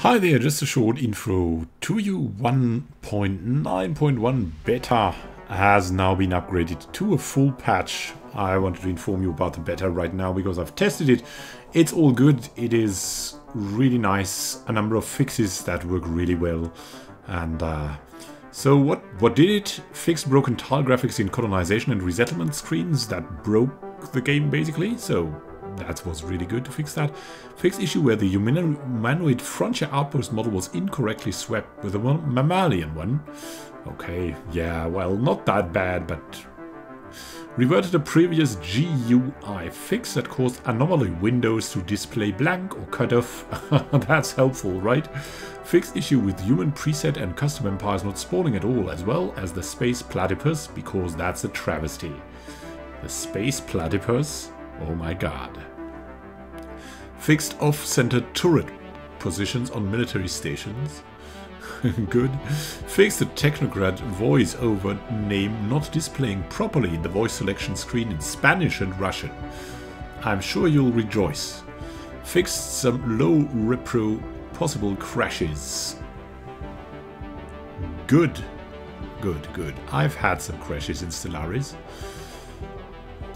Hi there, just a short intro to you. 1.9.1 beta has now been upgraded to a full patch. I wanted to inform you about the beta right now because I've tested it. It's all good. It is really nice. A number of fixes that work really well. And uh, so what, what did it? Fixed broken tile graphics in colonization and resettlement screens that broke the game basically. So that was really good to fix that. Fix issue where the humanoid frontier outpost model was incorrectly swapped with a mammalian one. Okay, yeah, well, not that bad, but reverted a previous GUI fix that caused anomaly windows to display blank or cut off. That's helpful, right? Fixed issue with human preset and custom empires not spawning at all, as well as the space platypus, because that's a travesty. The space platypus? Oh my god. Fixed off-center turret positions on military stations. Good. Fixed the Technocrat voice-over name not displaying properly in the voice selection screen in Spanish and Russian. I'm sure you'll rejoice. Fixed some low repro possible crashes. Good. Good, good. I've had some crashes in Stellaris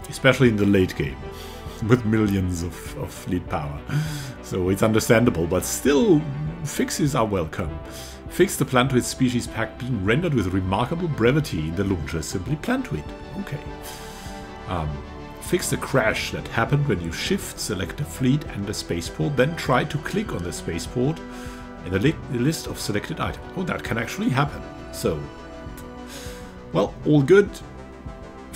especially in the late game with millions of, of fleet power. So it's understandable, but still, fixes are welcome. Fix the Plantoid species pack being rendered with remarkable brevity in the launcher, simply Plantoid. Okay. Um, fix the crash that happened when you shift, select a fleet and a spaceport, then try to click on the spaceport in the, li the list of selected items. Oh, that can actually happen. So, well, all good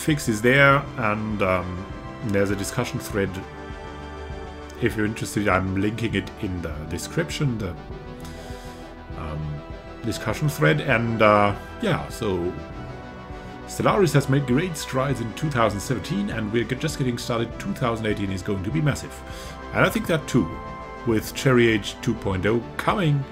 fix is there, and um, there's a discussion thread. If you're interested, I'm linking it in the description, the um, discussion thread, and uh, yeah, so Stellaris has made great strides in 2017, and we're just getting started. 2018 is going to be massive, and I think that too, with Cherryh 2.0 coming.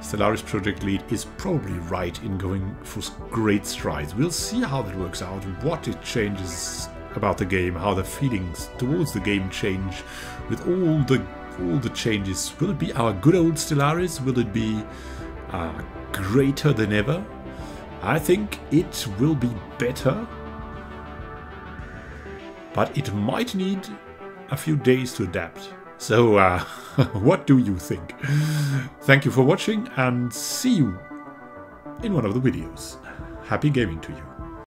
Stellaris project lead is probably right in going for great strides. We'll see how that works out, what it changes about the game, how the feelings towards the game change with all the all the changes. Will it be our good old Stellaris? Will it be uh, greater than ever? I think it will be better, but it might need a few days to adapt. So, uh, what do you think? Thank you for watching and see you in one of the videos. Happy gaming to you.